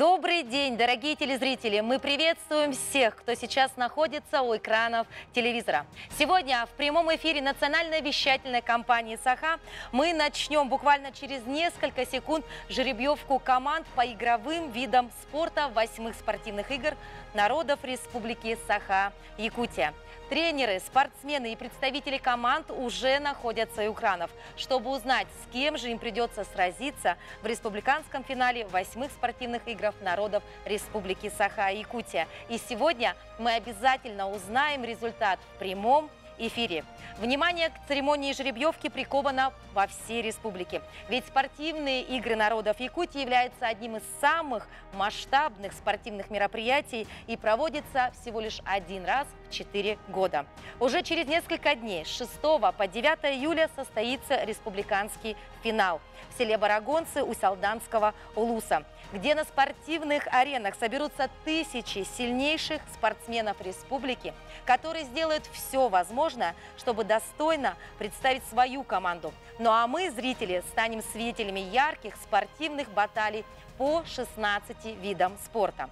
Добрый день, дорогие телезрители! Мы приветствуем всех, кто сейчас находится у экранов телевизора. Сегодня в прямом эфире национальной вещательной компании «Саха» мы начнем буквально через несколько секунд жеребьевку команд по игровым видам спорта восьмых спортивных игр народов Республики Саха-Якутия. Тренеры, спортсмены и представители команд уже находятся у экранов, чтобы узнать, с кем же им придется сразиться в республиканском финале восьмых спортивных игр народов Республики Саха-Якутия. И сегодня мы обязательно узнаем результат в прямом эфире. Внимание к церемонии жеребьевки приковано во всей республике. Ведь спортивные игры народов Якутии являются одним из самых масштабных спортивных мероприятий и проводится всего лишь один раз 4 года. Уже через несколько дней, с 6 по 9 июля, состоится республиканский финал в селе Барагонцы у Салданского Улуса где на спортивных аренах соберутся тысячи сильнейших спортсменов республики, которые сделают все возможное, чтобы достойно представить свою команду. Ну а мы, зрители, станем свидетелями ярких спортивных баталий по 16 видам спорта.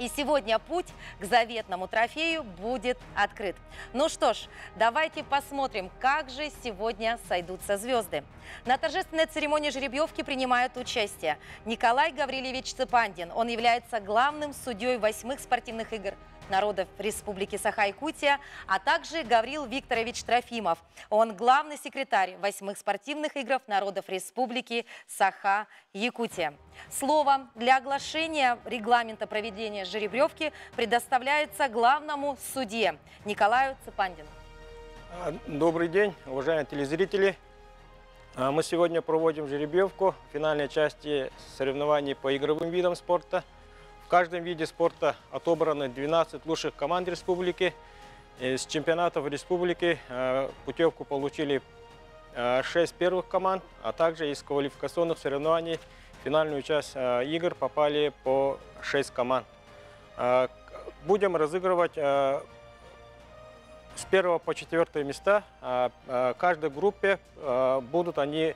И сегодня путь к заветному трофею будет открыт. Ну что ж, давайте посмотрим, как же сегодня сойдутся звезды. На торжественной церемонии жеребьевки принимают участие Николай Гаврилевич Цепандин. Он является главным судьей восьмых спортивных игр народов Республики Саха-Якутия, а также Гаврил Викторович Трофимов. Он главный секретарь восьмых спортивных игр народов Республики Саха-Якутия. Слово для оглашения регламента проведения жеребьевки предоставляется главному судье Николаю Цепандину. А, добрый день, уважаемые телезрители. А, мы сегодня проводим жеребьевку финальной части соревнований по игровым видам спорта – каждом виде спорта отобраны 12 лучших команд республики. Из чемпионатов республики э, путевку получили 6 э, первых команд, а также из квалификационных соревнований в финальную часть э, игр попали по 6 команд. Будем разыгрывать с 1 по 4 места. Каждой группе будут они а,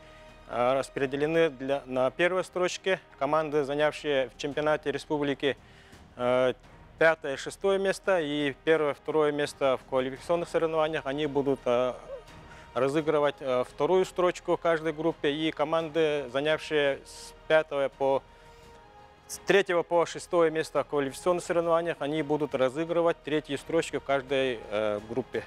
распределены для, на первой строчке. Команды, занявшие в чемпионате республики э, пятое и шестое место и первое второе место в квалификационных соревнованиях, они будут э, разыгрывать э, вторую строчку каждой группе. И команды, занявшие с пятого по с третьего по шестое место в квалификационных соревнованиях, они будут разыгрывать третью строчку в каждой э, группе.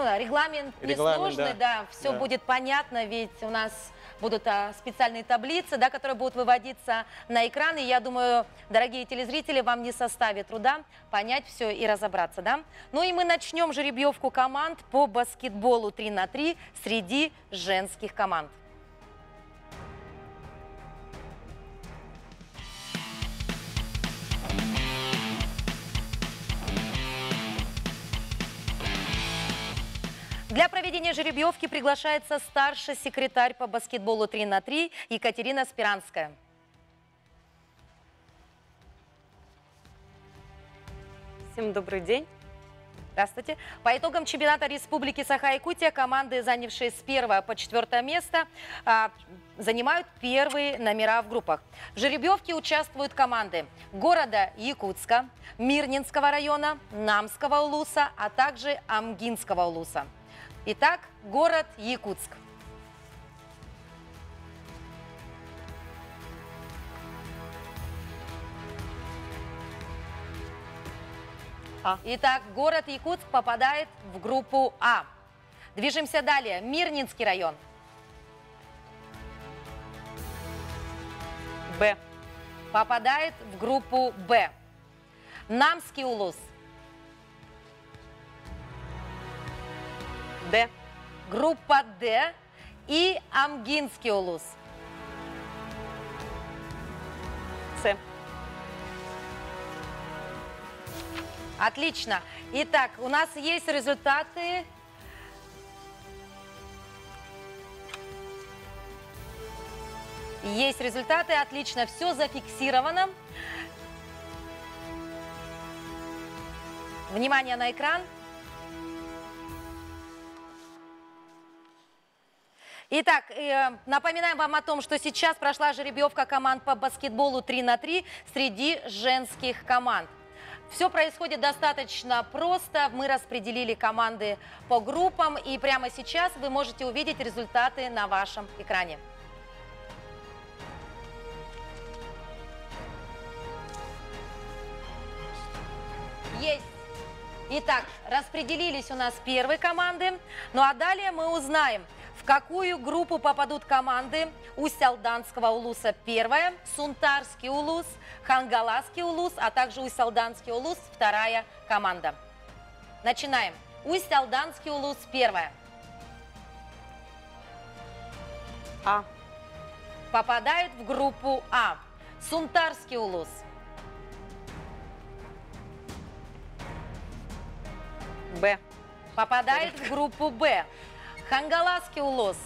Ну да, регламент, регламент несложный, да, да все да. будет понятно, ведь у нас будут а, специальные таблицы, да, которые будут выводиться на экран. И я думаю, дорогие телезрители, вам не составит труда понять все и разобраться. Да? Ну и мы начнем жеребьевку команд по баскетболу 3 на 3 среди женских команд. Для проведения жеребьевки приглашается старший секретарь по баскетболу 3 на 3 Екатерина Спиранская. Всем добрый день. Здравствуйте. По итогам чемпионата Республики Саха-Якутия команды, занявшие с первого по четвертое место, а, занимают первые номера в группах. В жеребьевке участвуют команды города Якутска, Мирнинского района, Намского улуса, а также Амгинского улуса. Итак, город Якутск. А. Итак, город Якутск попадает в группу А. Движемся далее. Мирнинский район. Б. Попадает в группу Б. Намский улус. Группа Д и Амгинский улус. С. Отлично. Итак, у нас есть результаты. Есть результаты, отлично, все зафиксировано. Внимание на экран. Итак, э, напоминаем вам о том, что сейчас прошла жеребьевка команд по баскетболу 3 на 3 среди женских команд. Все происходит достаточно просто. Мы распределили команды по группам, и прямо сейчас вы можете увидеть результаты на вашем экране. Есть. Итак, распределились у нас первые команды. Ну а далее мы узнаем, в какую группу попадут команды Усть-Алданского улуса первая, Сунтарский улус, Хангаласский улус, а также Усть-Алданский улус вторая команда. Начинаем. Усть-Алданский улус первая. А. Попадает в группу А. Сунтарский улус. Б. Попадает в группу Б. Хангаласский улус.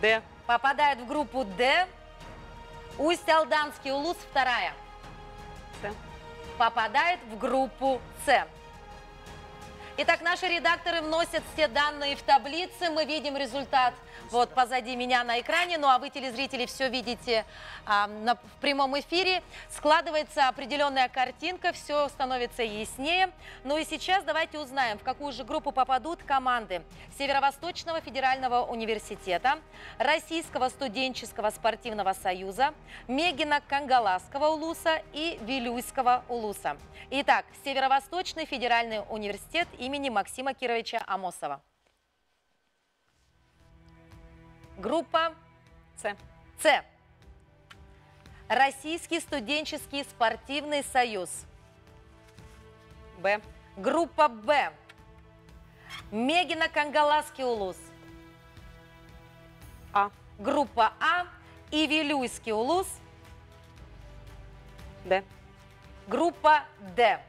Д. Попадает в группу Д. Усть-Алданский улус вторая. С. Попадает в группу С. Итак, наши редакторы вносят все данные в таблицы. Мы видим результат вот позади меня на экране. Ну а вы, телезрители, все видите а, на, в прямом эфире. Складывается определенная картинка, все становится яснее. Ну и сейчас давайте узнаем, в какую же группу попадут команды Северо-Восточного федерального университета, Российского студенческого спортивного союза, Мегина Кангаласского улуса и Вилюйского улуса. Итак, Северо-Восточный федеральный университет имени Максима Кировича Амосова. Группа С. С. Российский студенческий спортивный союз. Б. Группа Б. Мегина Кангаласский улус. А. Группа А. И Вилюйский улус. Д. Группа Д.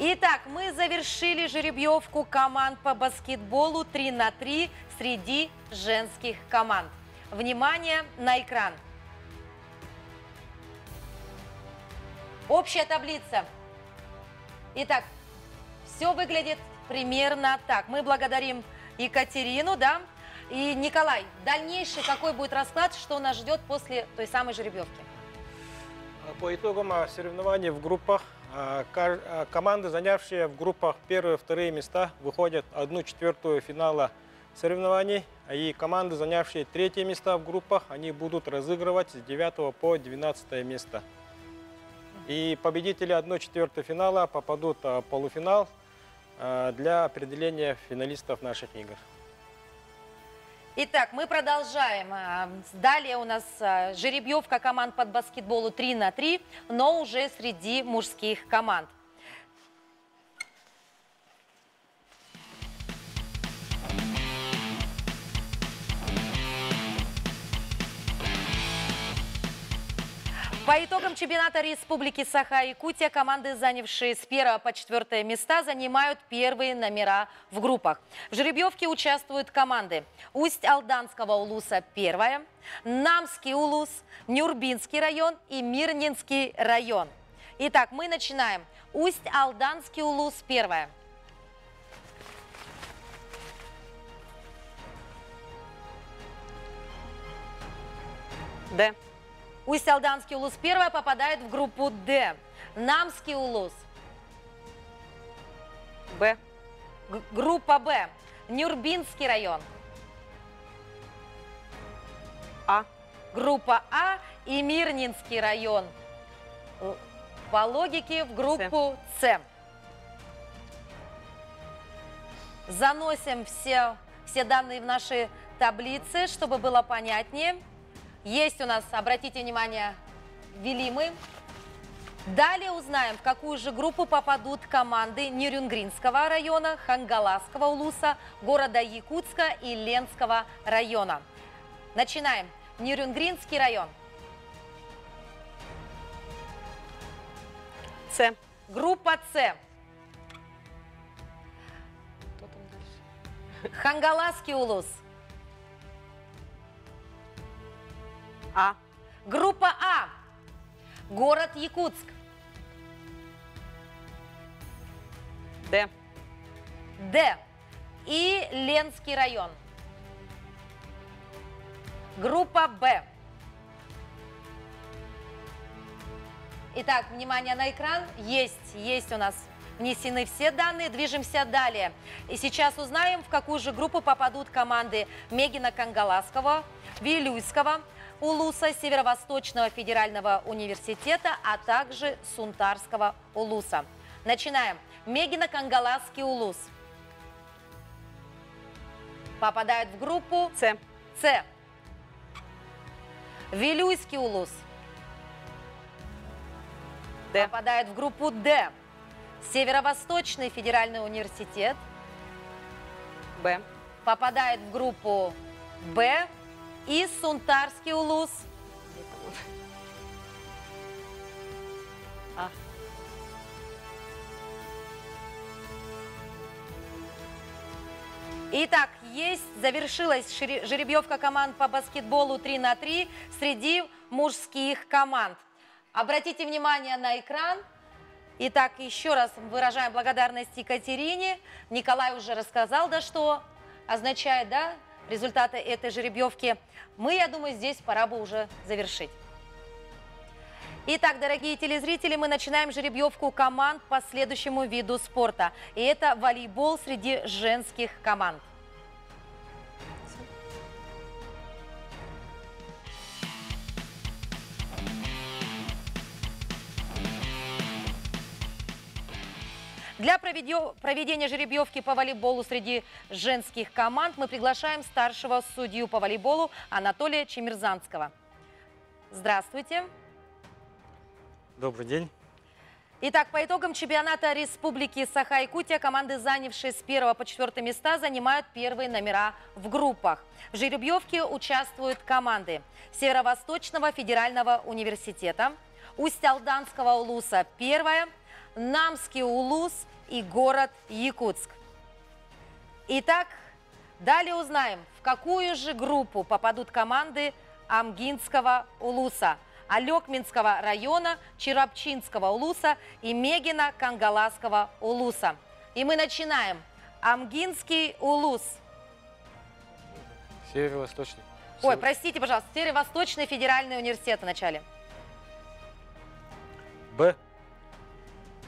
Итак, мы завершили жеребьевку команд по баскетболу 3 на 3 среди женских команд. Внимание на экран. Общая таблица. Итак, все выглядит примерно так. Мы благодарим Екатерину, да, и Николай. Дальнейший какой будет расклад, что нас ждет после той самой жеребьевки? По итогам а, соревнований в группах, команды, занявшие в группах первые и вторые места, выходят одну четвертую финала соревнований, а и команды, занявшие третьи места в группах, они будут разыгрывать с 9 по 12 место. И победители 1 четвертой финала попадут а, в полуфинал а, для определения финалистов наших игр. Итак, мы продолжаем. А, Далее у нас а, жеребьевка команд под баскетболу 3 на 3, но уже среди мужских команд. По итогам чемпионата Республики Саха-Якутия команды, занявшие с 1 по 4 места, занимают первые номера в группах. В жеребьевке участвуют команды Усть-Алданского улуса первая, Намский улус, Нюрбинский район и Мирнинский район. Итак, мы начинаем. Усть-Алданский улус первая. Д. Усть-Алданский улус первая попадает в группу Д. Намский улус. Б. Г- группа Б. Нюрбинский район. А. Группа А и Мирнинский район. По логике в группу С. Заносим все, все данные в наши таблицы, чтобы было понятнее. Есть у нас, обратите внимание, ввели мы. Далее узнаем, в какую же группу попадут команды Нюрюнгринского района, Хангаласского улуса, города Якутска и Ленского района. Начинаем. Нюрюнгринский район. С. Группа С. Кто там дальше? Хангаласский улус. А. Группа А. Город Якутск. Д. Д. и Ленский район. Группа Б. Итак, внимание на экран. Есть, есть у нас внесены все данные. Движемся далее. И сейчас узнаем, в какую же группу попадут команды Мегина Кангаласского, Вилюйского, Улуса Северо-Восточного федерального университета, а также Сунтарского Улуса. Начинаем. Мегина Кангаласский Улус попадает в группу С. С. Вилюйский Улус Д. попадает в группу Д. Северо-Восточный федеральный университет Б. попадает в группу Б. И Сунтарский Улус? А. Итак, есть, завершилась жеребьевка команд по баскетболу 3 на 3 среди мужских команд. Обратите внимание на экран. Итак, еще раз выражаем благодарность Екатерине. Николай уже рассказал, да что означает, да, результаты этой жеребьевки. Мы, я думаю, здесь пора бы уже завершить. Итак, дорогие телезрители, мы начинаем жеребьевку команд по следующему виду спорта. И это волейбол среди женских команд. Для проведения жеребьевки по волейболу среди женских команд мы приглашаем старшего судью по волейболу Анатолия Чемерзанского. Здравствуйте. Добрый день. Итак, по итогам чемпионата Республики Саха-Якутия команды, занявшие с 1 по 4 места, занимают первые номера в группах. В жеребьевке участвуют команды Северо-Восточного федерального университета, Усть-Алданского улуса первая, Намский улус и город Якутск. Итак, далее узнаем, в какую же группу попадут команды Амгинского улуса, Алекминского района, Черопчинского улуса и Мегина Кангаласского улуса. И мы начинаем. Амгинский улус. Северо-восточный. Ой, простите, пожалуйста, Северо-Восточный федеральный университет вначале. Б.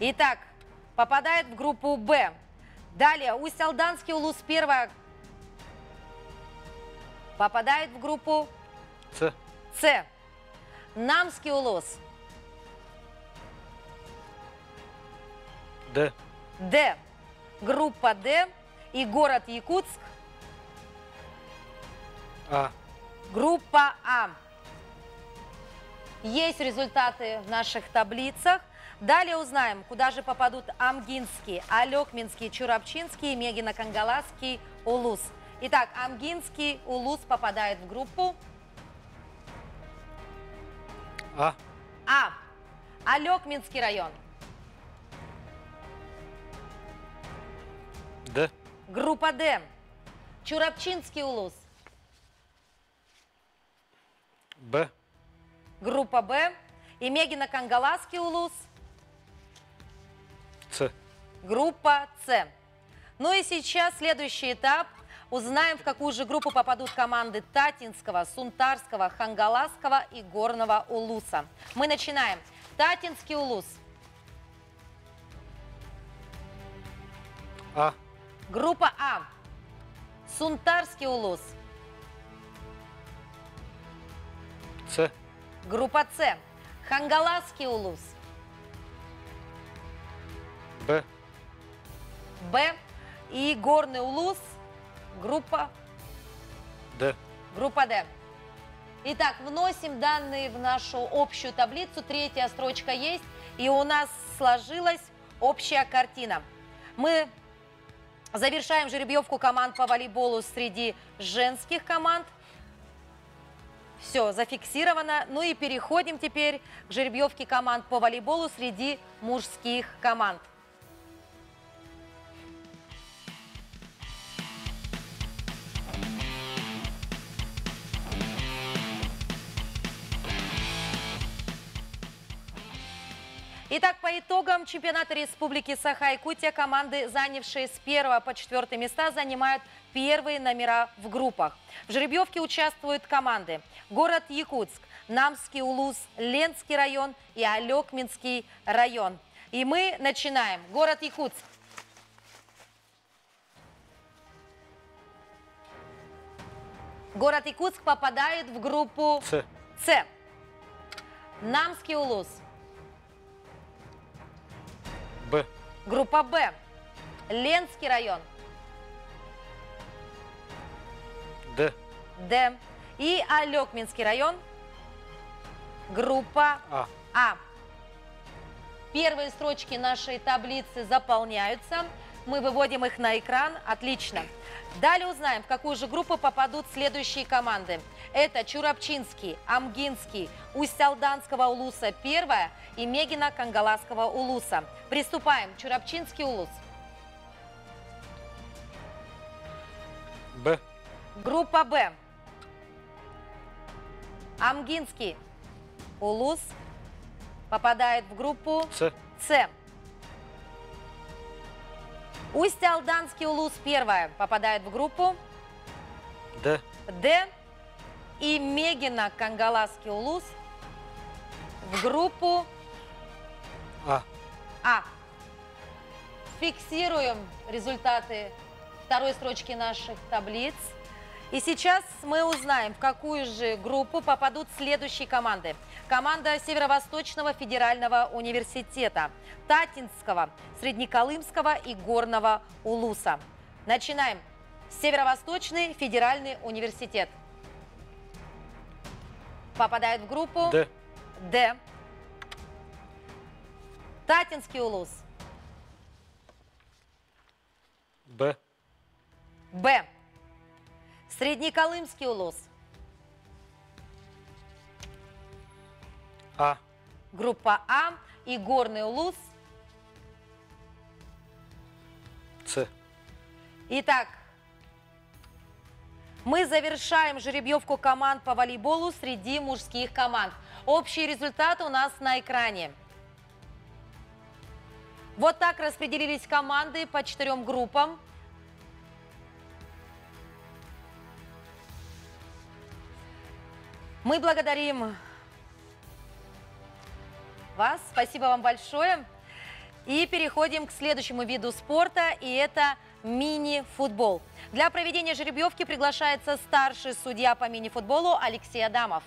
Итак, попадает в группу Б. Далее, Усть-Алданский улус первая попадает в группу С. С. Намский улус Д. Д. Группа Д. И город Якутск. А. Группа А. Есть результаты в наших таблицах. Далее узнаем, куда же попадут Амгинский, Алекминский, Чурапчинский, Мегино-Кангаласский, Улус. Итак, Амгинский, Улус попадает в группу А. А. Алекминский район. Д. Группа Д. Чурапчинский улус. Б. Группа Б. И Мегино-Кангаласский улус. Группа С. Ну и сейчас следующий этап. Узнаем, в какую же группу попадут команды Татинского, Сунтарского, Хангаласского и Горного Улуса. Мы начинаем. Татинский Улус. А. Группа А. Сунтарский Улус. С. Группа С. Хангаласский Улус. Б. Б. И Горный Улус. Группа Д. Группа Д. Итак, вносим данные в нашу общую таблицу. Третья строчка есть. И у нас сложилась общая картина. Мы завершаем жеребьевку команд по волейболу среди женских команд. Все, зафиксировано. Ну и переходим теперь к жеребьевке команд по волейболу среди мужских команд. Итак, по итогам чемпионата Республики Саха-Якутия команды, занявшие с первого по четвертое места, занимают первые номера в группах. В жеребьевке участвуют команды город Якутск, Намский Улус, Ленский район и Алекминский район. И мы начинаем. Город Якутск. Город Якутск попадает в группу С. С. Намский Улус. Б. Группа Б. Ленский район. Д. Д. И Алекминский район. Группа А. А. Первые строчки нашей таблицы заполняются. Мы выводим их на экран. Отлично. Далее узнаем, в какую же группу попадут следующие команды. Это Чурапчинский, Амгинский, Усть-Алданского улуса первая и Мегина Кангаласского улуса. Приступаем. Чурапчинский улус. Б. Группа Б. Амгинский улус попадает в группу С. С. Усть-Алданский улус первая попадает в группу Д. Д. И Мегина Кангаласский улус в группу А. А. Фиксируем результаты второй строчки наших таблиц. И сейчас мы узнаем, в какую же группу попадут следующие команды. Команда Северо-Восточного федерального университета, Татинского, Среднеколымского и Горного Улуса. Начинаем. Северо-Восточный федеральный университет. Попадает в группу Д. Д. Татинский улус. Б. Б. Среднеколымский улус. А. Группа А и горный улус. С. Итак, мы завершаем жеребьевку команд по волейболу среди мужских команд. Общий результат у нас на экране. Вот так распределились команды по четырем группам. Мы благодарим вас. Спасибо вам большое. И переходим к следующему виду спорта, и это мини-футбол. Для проведения жеребьевки приглашается старший судья по мини-футболу Алексей Адамов.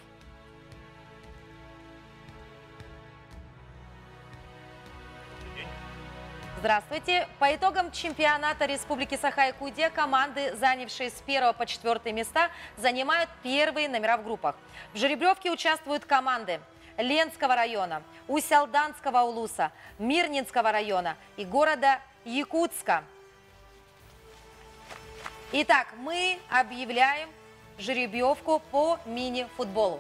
Здравствуйте. По итогам чемпионата Республики Саха-Якутия команды, занявшие с 1 по 4 места, занимают первые номера в группах. В жеребьевке участвуют команды Ленского района, Усялданского улуса, Мирнинского района и города Якутска. Итак, мы объявляем жеребьевку по мини-футболу.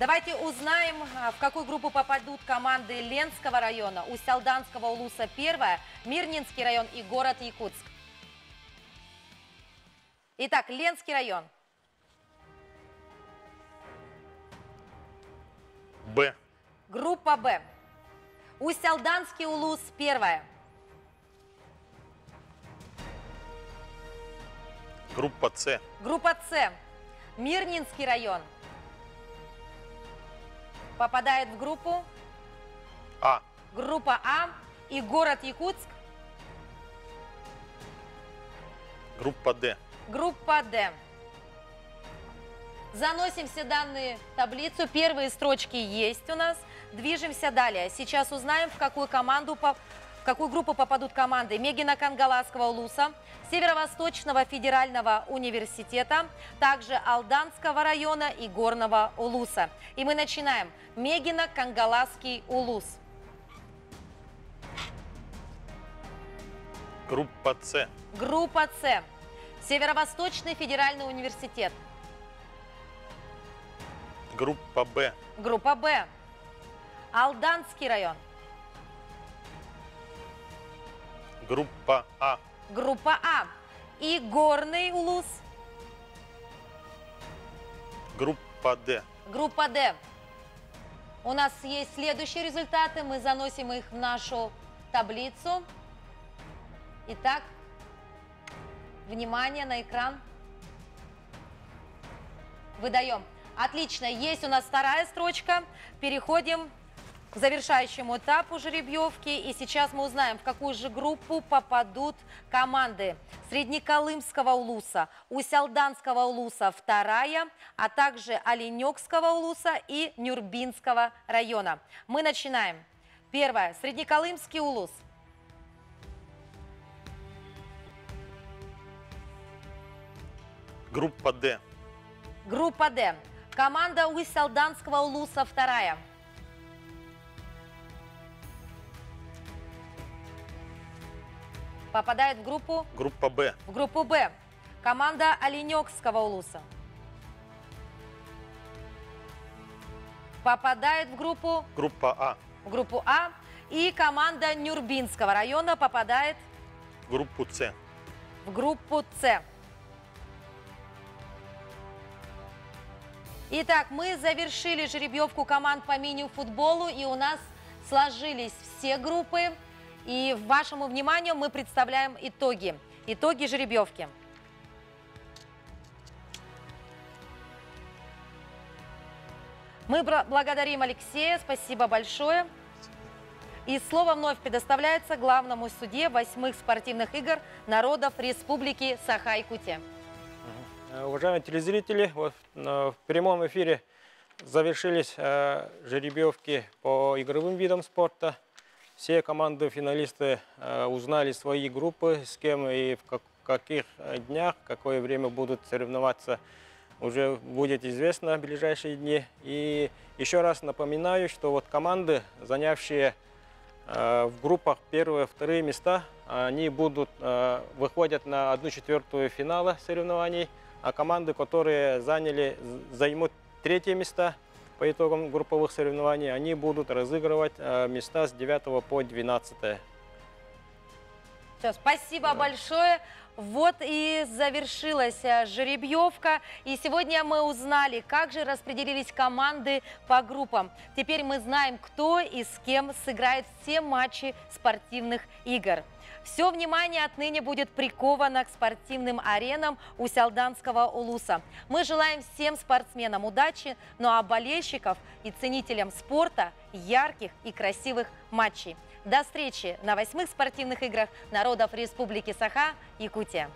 Давайте узнаем, а, в какую группу попадут команды Ленского района, Усть-Алданского улуса 1, Мирнинский район и город Якутск. Итак, Ленский район. Б. Группа Б. Усть-Алданский улус 1, Группа С. Группа С. Мирнинский район. Попадает в группу А. группа А и город Якутск, Группа Д. группа Д. Заносим все данные в таблицу. Первые строчки есть у нас. Движемся далее. Сейчас узнаем, в какую команду, по- в какую группу попадут команды Мегина Кангаласского улуса, Северо-Восточного федерального университета, также Алданского района и Горного улуса. И мы начинаем. Мегина Кангаласский улус. Группа С. Группа С. Северо-Восточный федеральный университет. Группа Б. Группа Б. Алданский район. Группа А. Группа А. И горный улус. Группа Д. Группа Д. У нас есть следующие результаты. Мы заносим их в нашу таблицу. Итак, внимание на экран. Выдаем. Отлично, есть у нас вторая строчка. Переходим к завершающему этапу жеребьевки. И сейчас мы узнаем, в какую же группу попадут команды Среднеколымского улуса, Усялданского улуса вторая, а также Оленекского улуса и Нюрбинского района. Мы начинаем. Первое. Среднеколымский улус. Группа Д. Группа Д. Команда Усялданского улуса вторая. Попадает в группу Группа Б. В группу Б команда Оленекского улуса. Попадает в группу, Группа А. в группу А. И команда Нюрбинского района попадает Группу С. в группу С. Итак, мы завершили жеребьевку команд по мини-футболу, и у нас сложились все группы. И вашему вниманию мы представляем итоги. Итоги жеребьевки. Мы благодарим Алексея, спасибо большое. И слово вновь предоставляется главному судье восьмых спортивных игр народов Республики Саха-Якутия. Э, Уважаемые телезрители, вот, э, в прямом эфире завершились э, жеребьевки по игровым видам спорта. Все команды финалисты э, узнали свои группы, с кем и в как- каких днях, какое время будут соревноваться, уже будет известно в ближайшие дни. И еще раз напоминаю, что вот команды, занявшие э, в группах первые, вторые места, они будут э, выходят на одну четвертую финала соревнований, а команды, которые заняли, займут третье места по итогам групповых соревнований, они будут разыгрывать э, места с 9 по 12. Все, спасибо большое. Вот и завершилась э, жеребьевка. И сегодня мы узнали, как же распределились команды по группам. Теперь мы знаем, кто и с кем сыграет все матчи спортивных игр. Все внимание отныне будет приковано к спортивным аренам Усялданского улуса. Мы желаем всем спортсменам удачи, ну а болельщиков и ценителям спорта ярких и красивых матчей. До встречи на восьмых спортивных играх народов Республики Саха, Якутия.